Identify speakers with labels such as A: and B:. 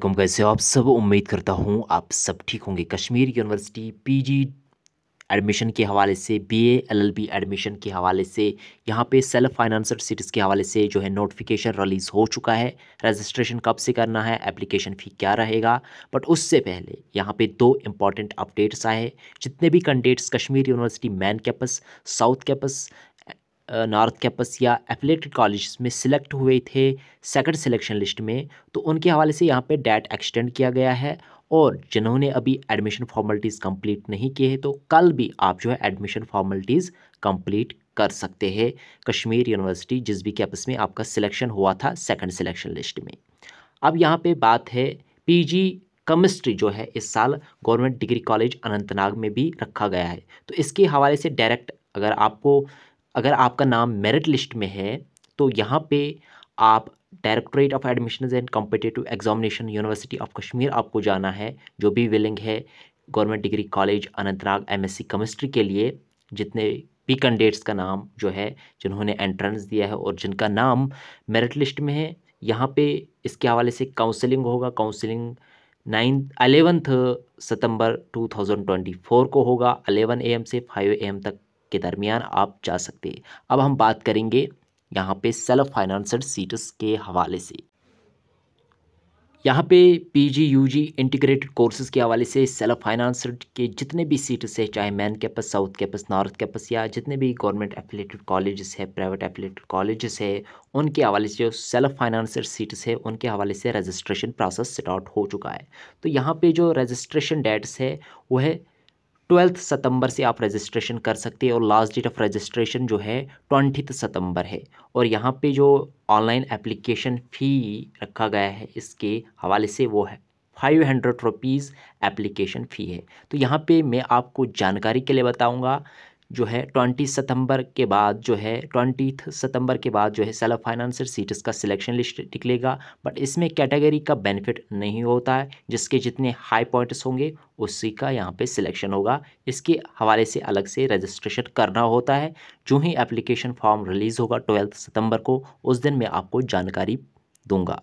A: कम कैसे आप सब उम्मीद करता हूँ आप सब ठीक होंगे। कश्मीर यूनिवर्सिटी पीजी एडमिशन के हवाले से, बीए, एलएलबी एडमिशन के हवाले से, यहाँ पे सेल्फ फाइनेंसर सीट्स के हवाले से जो है नोटिफिकेशन रिलीज़ हो चुका है। रजिस्ट्रेशन कब से करना है, एप्लीकेशन फ़ी क्या रहेगा? बट उससे पहले यहाँ पे दो इंपॉर्टेंट अपडेट्स आए जितने भी candidates Kashmir university main campus, south campus north campus या एफिलेटेड कॉलेज में सिलेक्ट हुए थे सेकंड सिलेक्शन लिस्ट में तो उनके हवाले से यहाँ पे डेट एक्सटेंड किया गया है और जिन्होंने अभी एडमिशन फॉर्मेलिटीज़ कंप्लीट नहीं किए हैं तो कल भी आप जो है एडमिशन फॉर्मेलिटीज़ कंप्लीट कर सकते हैं। कश्मीर यूनिवर्सिटी, जिस भी कैंपस में आपका सिलेक्शन हुआ था सेकंड सिलेक्शन लिस्ट में। अब यहाँ पे बात है पीजी केमिस्ट्री जो है, इस साल गवर्नमेंट डिग्री कॉलेज अनंतनाग में भी रखा गया है। तो इसके हवाले से डायरेक्ट अगर आपको अगर आपका नाम मेरिट लिस्ट में है तो यहाँ पे आप directorate of admission and competitive examination university of Kashmir आपको जाना है, जो भी विलिंग है government degree college Anantnag MSc chemistry के लिए, जितने भी कैंडिडेट्स का नाम जो है, जिन्होंने एंट्रेंस दिया है और जिनका नाम मेरिट लिस्ट में है, यहाँ पे इसके हवाले से काउंसलिंग होगा। काउंसलिंग नाइन्थ अलेवंथ सितंबर 2024 को होगा। अलेवन एम से फाइव एम तक के दरमियान आप जा सकते हैं। अब हम बात करेंगे यहाँ पे सेल्फ फाइनेंसड सीट्स के हवाले से। यहाँ पे पीजी यूजी इंटीग्रेटेड कोर्सेज़ के हवाले से सेल्फ फाइनेंसड के जितने भी सीट्स है, चाहे main campus south campus north campus या जितने भी गवर्नमेंट एफिलेटेड कॉलेजेस है प्राइवेट एफिलेटेड कॉलेजेस है, उनके हवाले से जो सेल्फ फाइनेंसड सीट्स है, उनके हवाले से रजिस्ट्रेशन प्रोसेस स्टार्ट हो चुका है। तो यहाँ पे जो रजिस्ट्रेशन डेट्स है, वो है ट्वेल्थ सितंबर से आप रजिस्ट्रेशन कर सकते हैं और लास्ट डेट ऑफ़ रजिस्ट्रेशन जो है ट्वेंटी सितंबर है। और यहाँ पे जो ऑनलाइन एप्लीकेशन फ़ी रखा गया है, इसके हवाले से वो है। Five hundred rupees application fee है। तो यहाँ पे मैं आपको जानकारी के लिए बताऊँगा जो है ट्वेंटी सितंबर के बाद जो है, ट्वेंटी सितंबर के बाद जो है सेल्फ फाइनेंसर सीट्स का सिलेक्शन लिस्ट निकलेगा। बट इसमें कैटेगरी का बेनिफिट नहीं होता है, जिसके जितने हाई पॉइंट्स होंगे, उसी का यहाँ पे सिलेक्शन होगा। इसके हवाले से अलग से रजिस्ट्रेशन करना होता है। जो ही एप्लीकेशन फॉर्म रिलीज़ होगा ट्वेल्थ सितंबर को, उस दिन मैं आपको जानकारी दूँगा।